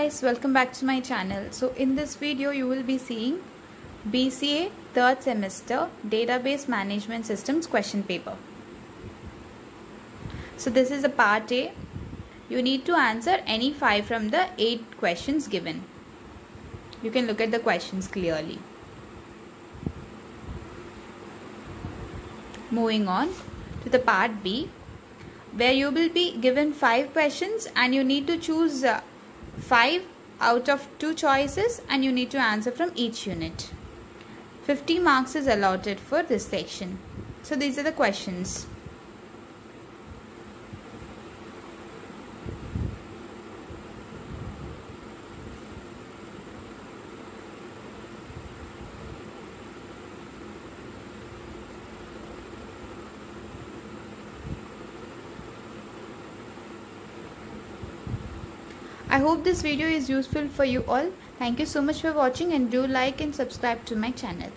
guys welcome back to my channel. So in this video you will be seeing BCA third semester database management systems question paper. So this is a part A. You need to answer any five from the eight questions given. You can look at the questions clearly. Moving on to the part B where you will be given five questions and you need to choose uh, 5 out of 2 choices and you need to answer from each unit. 50 marks is allotted for this section. So these are the questions. I hope this video is useful for you all. Thank you so much for watching and do like and subscribe to my channel.